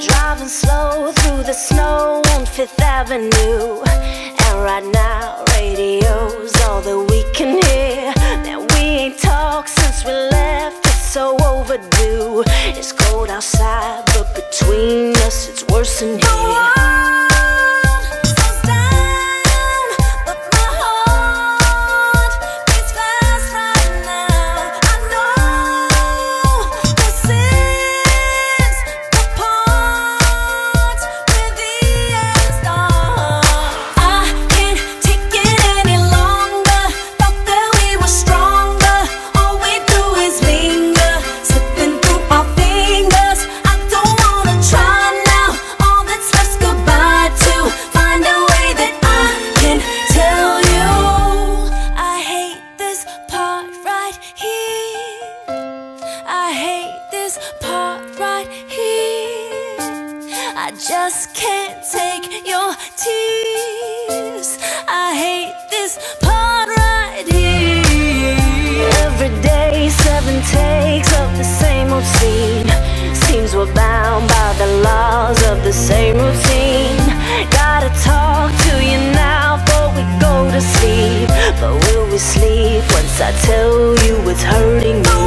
driving slow through the snow on Fifth Avenue. And right now, radio's all that we can hear. Now we ain't talked since we left, it's so overdue. It's cold outside, but between us, it's worse than here. I just can't take your tears. I hate this part right here. Every day, seven takes of the same old scene. Seems we're bound by the laws of the same routine. Gotta talk to you now before we go to sleep. But will we sleep once I tell you it's hurting me?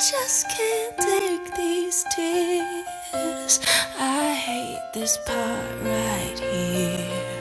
Just can't take these tears. I hate this part right here.